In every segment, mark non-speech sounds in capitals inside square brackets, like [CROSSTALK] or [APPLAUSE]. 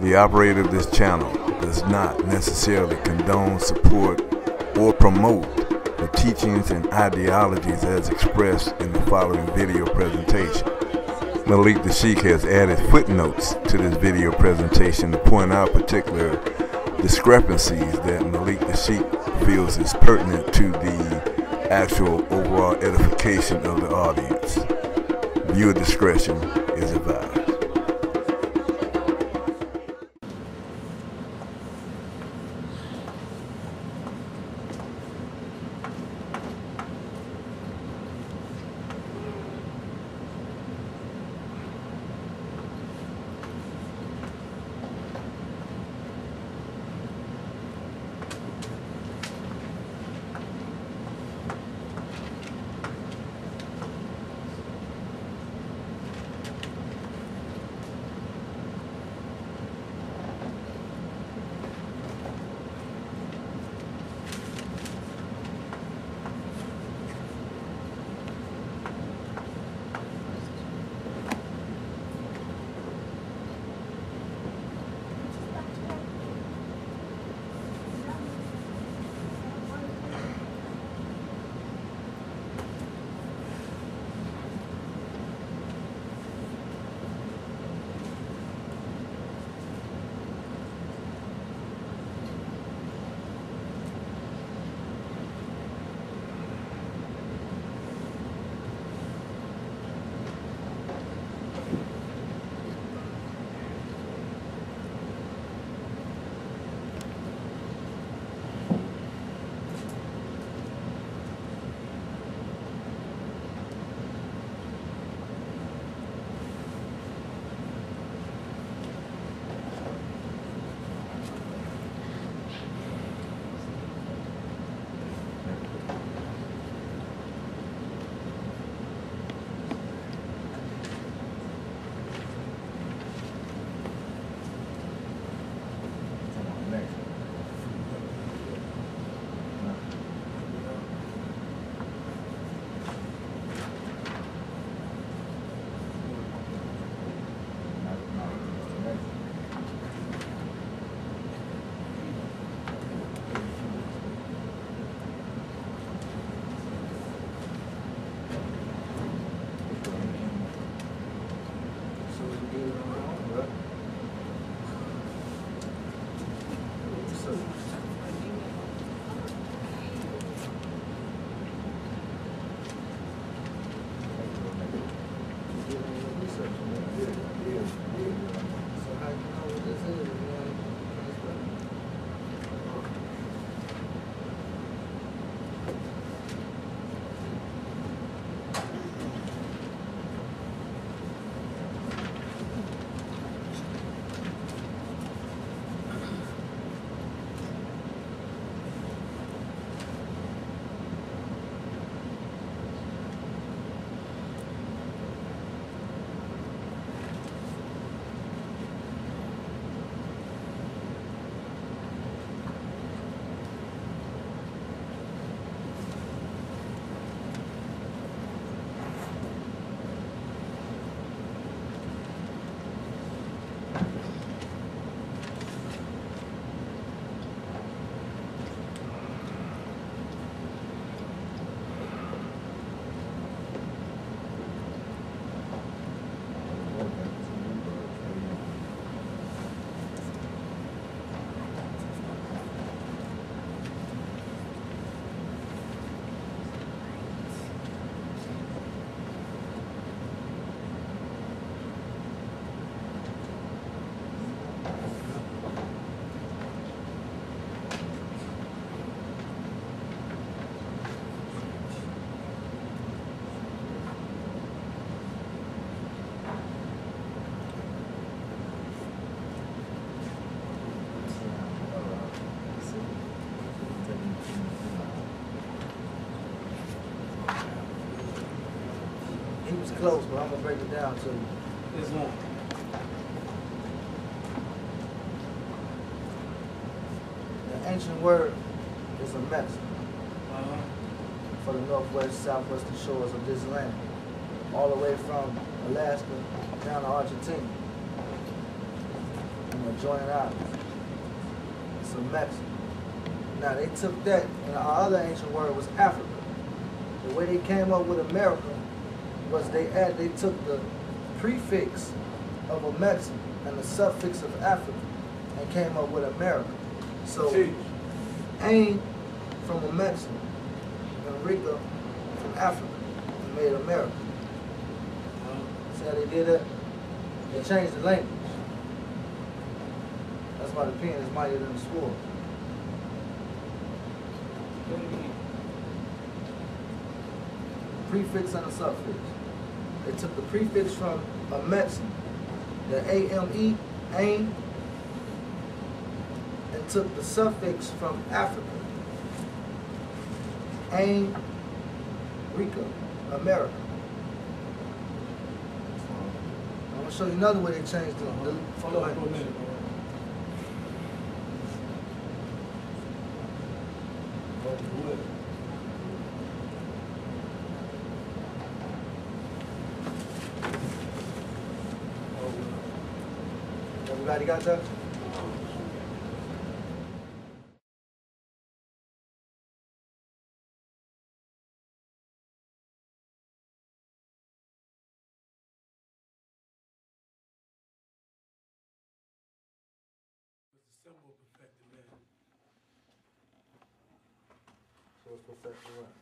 The operator of this channel does not necessarily condone, support, or promote the teachings and ideologies as expressed in the following video presentation. Malik the Sheikh has added footnotes to this video presentation to point out particular discrepancies that Malik the Sheikh feels is pertinent to the actual overall edification of the audience. Viewer discretion is advised. Close, but I'm gonna break it down to you. It's one. The ancient word is a mess Uh-huh. for the northwest, southwestern shores of this land, all the way from Alaska down to Argentina. You know, adjoining islands. It's a Mexican. Now they took that, and our other ancient word was Africa. The way they came up with America was they add they took the prefix of Amexem and the suffix of Africa and came up with America. So Teach. Ain from Amexem and Rica from Africa and made America. See how they did that? They changed the language. That's why the pen is mightier than the sword. Prefix and a suffix. They took the prefix from Amexem, the A-M-E, ain, and took the suffix from Africa, ain, Rica, America. I'm gonna show you another way they changed the, the, Hold on for a minute. Everybody got that? It's the symbol of perfected man. So it's perfected what?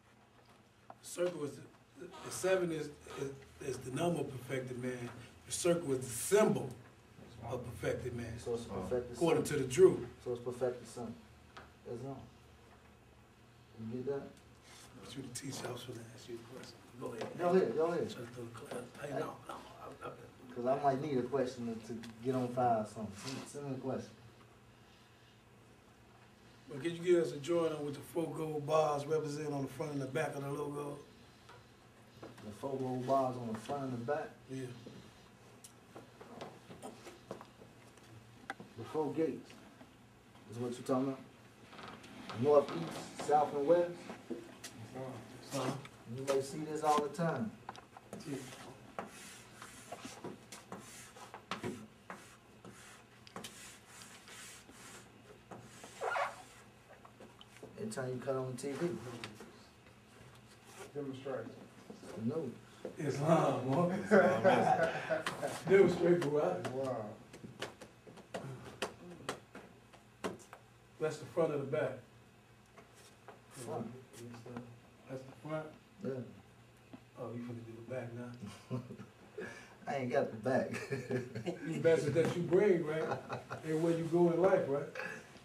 The circle is, the, the seven is, is, is the number of perfected man. The circle is the symbol of perfected man. So it's uh-huh. perfected According son. to the Drew. So it's perfected son. That's all. You get that? But you the teacher, I was gonna ask you a question. Go ahead. Go ahead, go ahead. Try to throw the. Hey, no, no. I- I- Cause I might need a question to to get on fire or something. Send, send me a question. But could you give us a drawing with the four gold bars represented on the front and the back of the logo? The four gold bars on the front and the back. Yeah. Four gates. Is what you're talking about? North, east, south, and west. Huh? You may see this all the time. Every time you cut on the TV, Demonstrate. the news. Islam, huh? Demonstrate right. Wow. That's the front of the back. Front. That's the front? Yeah. Oh, you finna do the back now? [LAUGHS] I ain't got the back. You message that you bring, right? Everywhere you go in life, right?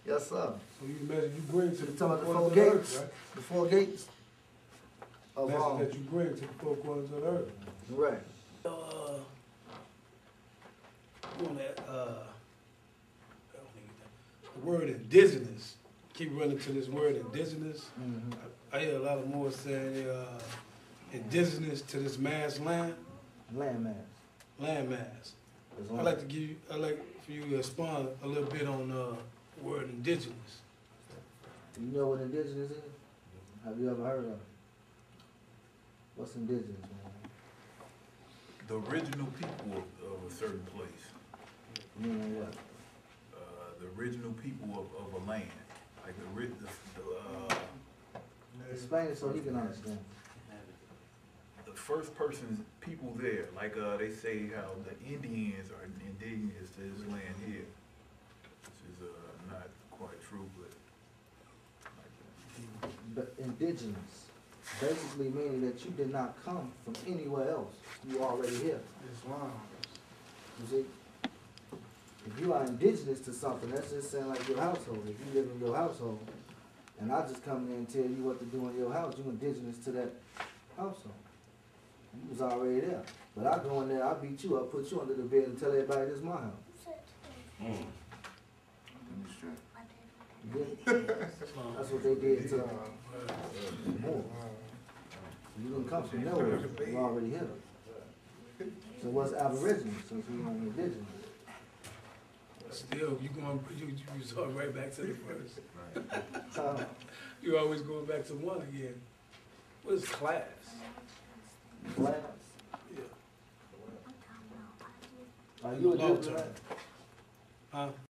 yes, sir. So you message you bring to the four the four of the gates? earth, right? The four gates of Message um, that you bring to the four corners of the earth. right. Uh, on that, uh, I don't think it- the word indigenous, keep running to this word indigenous. Mhm. I I hear a lot of more saying, they, uh, indigenous to this mass land, Landmass. land mass. I'd like to give you, I'd like for you to respond a little bit on, uh, the word indigenous. You know what indigenous is? Have you ever heard of it? What's indigenous, man? The original people of, of a certain place, Meaning what? The original people of, of a land, like the, ri- the, the, uh, Explain it so he can understand. the first person's people there, like, uh, they say how the Indians are indigenous to this land here. Which is, uh, not quite true, but. like But indigenous, basically meaning that you did not come from anywhere else. You already here. Islam. You see? If you are indigenous to something, that's just saying like your household. If you live in your household, and I just come in and tell you what to do in your house, you're indigenous to that household. You was already there. But I go in there, I beat you up, put you under the bed and tell everybody this is my house. It? That's what they did to more. You didn't come from nowhere, you already here. So what's aboriginal, since we on indigenous? Still, you going, you, you resort right back to the first. [LAUGHS] Uh, You always going back to one again. What is class? class? Yeah. Are you a Long Israelite? term. Huh?